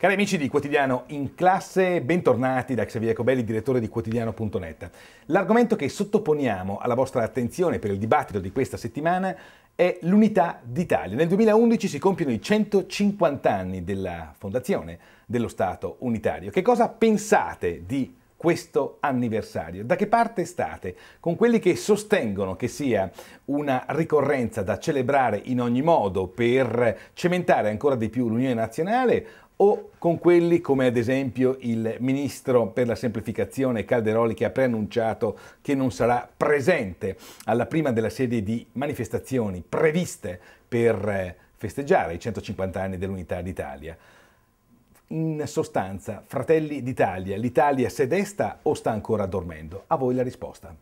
Cari amici di Quotidiano in classe, bentornati da Xavier Cobelli, direttore di quotidiano.net. L'argomento che sottoponiamo alla vostra attenzione per il dibattito di questa settimana è l'unità d'Italia. Nel 2011 si compiono i 150 anni della fondazione dello Stato unitario. Che cosa pensate di questo anniversario. Da che parte state? Con quelli che sostengono che sia una ricorrenza da celebrare in ogni modo per cementare ancora di più l'Unione Nazionale o con quelli come ad esempio il ministro per la semplificazione Calderoli che ha preannunciato che non sarà presente alla prima della serie di manifestazioni previste per eh, festeggiare i 150 anni dell'Unità d'Italia. In sostanza, Fratelli d'Italia, l'Italia se desta o sta ancora dormendo? A voi la risposta.